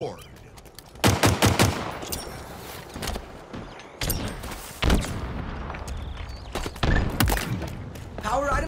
board. Power item.